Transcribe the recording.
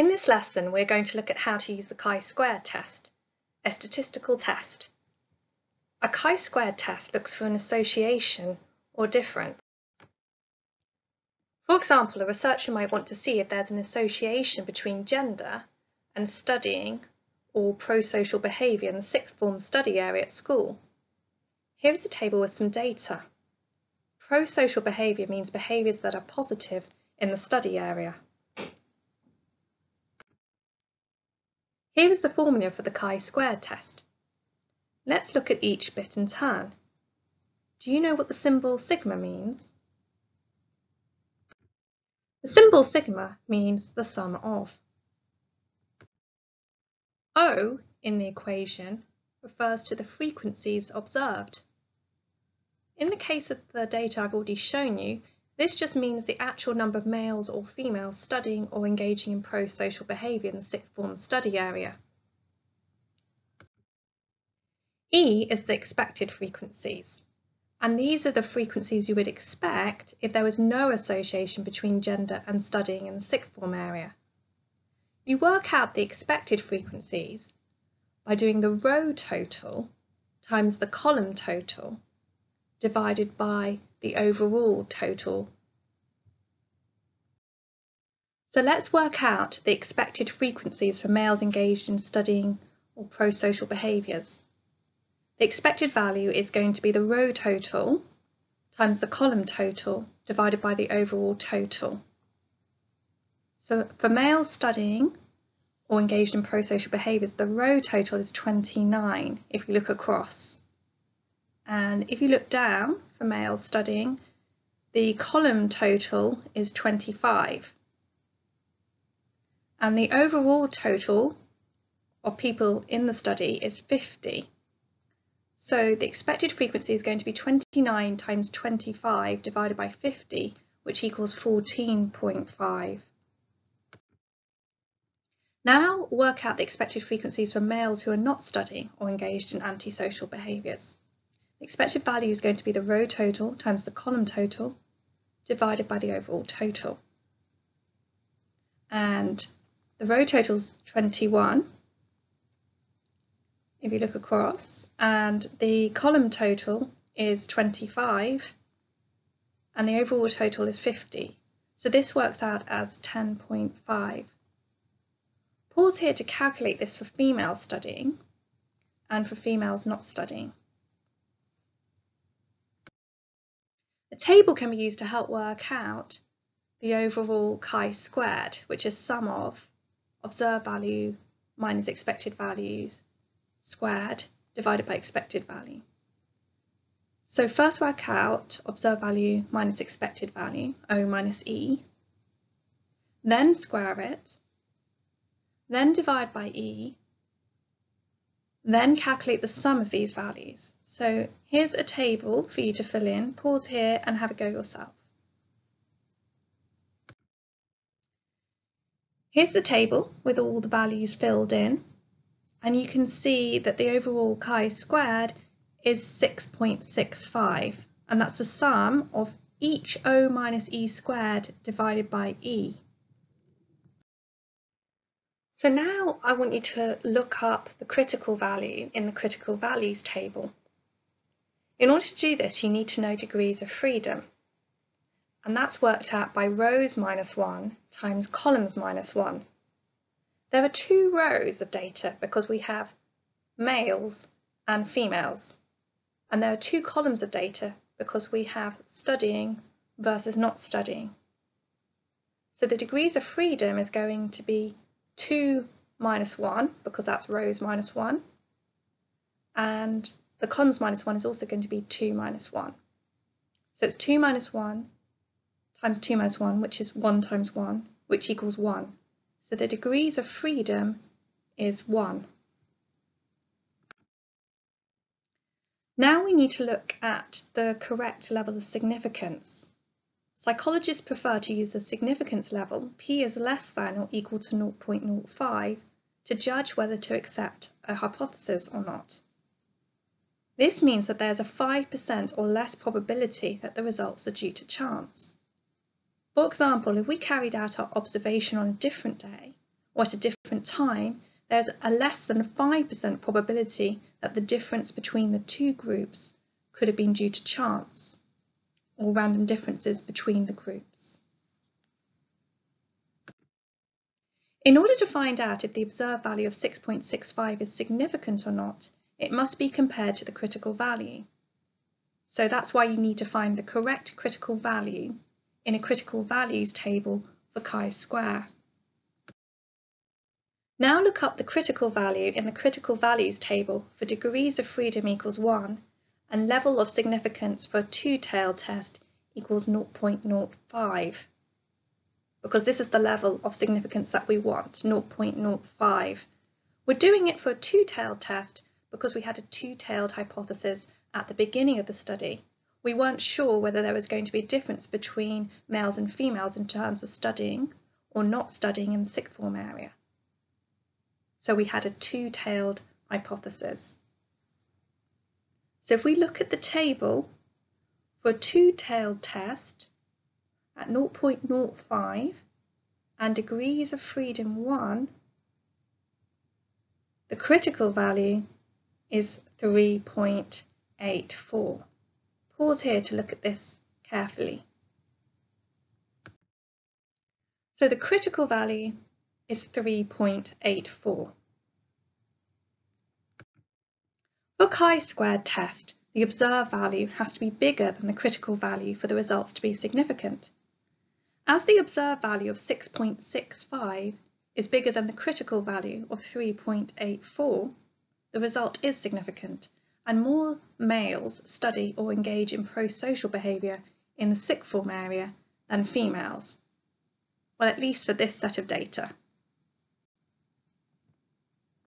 In this lesson, we're going to look at how to use the chi-square test, a statistical test. A chi-squared test looks for an association or difference. For example, a researcher might want to see if there's an association between gender and studying or pro-social behaviour in the sixth form study area at school. Here is a table with some data. Pro-social behaviour means behaviours that are positive in the study area. Here is the formula for the chi-squared test. Let's look at each bit in turn. Do you know what the symbol sigma means? The symbol sigma means the sum of. O in the equation refers to the frequencies observed. In the case of the data I've already shown you, this just means the actual number of males or females studying or engaging in pro-social behaviour in the sixth form study area. E is the expected frequencies, and these are the frequencies you would expect if there was no association between gender and studying in the sixth form area. You work out the expected frequencies by doing the row total times the column total divided by the overall total. So let's work out the expected frequencies for males engaged in studying or pro-social behaviours. The expected value is going to be the row total times the column total divided by the overall total. So for males studying or engaged in pro-social behaviours, the row total is 29 if you look across. And if you look down for males studying, the column total is 25. And the overall total of people in the study is 50. So the expected frequency is going to be 29 times 25 divided by 50, which equals 14.5. Now work out the expected frequencies for males who are not studying or engaged in antisocial behaviours. The expected value is going to be the row total times the column total divided by the overall total. And the row total is 21 if you look across and the column total is 25 and the overall total is 50. So this works out as 10.5. Pause here to calculate this for females studying and for females not studying. A table can be used to help work out the overall chi-squared, which is sum of observed value minus expected values squared divided by expected value. So first work out observed value minus expected value, O minus E, then square it, then divide by E, then calculate the sum of these values. So here's a table for you to fill in. Pause here and have a go yourself. Here's the table with all the values filled in. And you can see that the overall chi-squared is 6.65. And that's the sum of each O minus E squared divided by E. So now I want you to look up the critical value in the critical values table. In order to do this, you need to know degrees of freedom. And that's worked out by rows minus 1 times columns minus 1. There are two rows of data because we have males and females. And there are two columns of data because we have studying versus not studying. So the degrees of freedom is going to be 2 minus 1, because that's rows minus 1. And the columns minus 1 is also going to be 2 minus 1. So it's 2 minus 1 times 2 minus 1, which is 1 times 1, which equals 1. So the degrees of freedom is 1. Now we need to look at the correct level of significance. Psychologists prefer to use the significance level, p is less than or equal to 0.05, to judge whether to accept a hypothesis or not. This means that there's a 5% or less probability that the results are due to chance. For example, if we carried out our observation on a different day, or at a different time, there's a less than 5% probability that the difference between the two groups could have been due to chance or random differences between the groups. In order to find out if the observed value of 6.65 is significant or not, it must be compared to the critical value. So that's why you need to find the correct critical value in a critical values table for chi-square. Now look up the critical value in the critical values table for degrees of freedom equals 1 and level of significance for a two-tailed test equals 0.05 because this is the level of significance that we want, 0.05. We're doing it for a two-tailed test because we had a two-tailed hypothesis at the beginning of the study. We weren't sure whether there was going to be a difference between males and females in terms of studying or not studying in the sixth form area. So we had a two-tailed hypothesis. So if we look at the table for a two-tailed test, at 0.05 and degrees of freedom 1, the critical value is 3.84. Pause here to look at this carefully. So the critical value is 3.84. For chi-squared test, the observed value has to be bigger than the critical value for the results to be significant. As the observed value of 6.65 is bigger than the critical value of 3.84, the result is significant and more males study or engage in pro-social behaviour in the sixth form area than females. Well, at least for this set of data.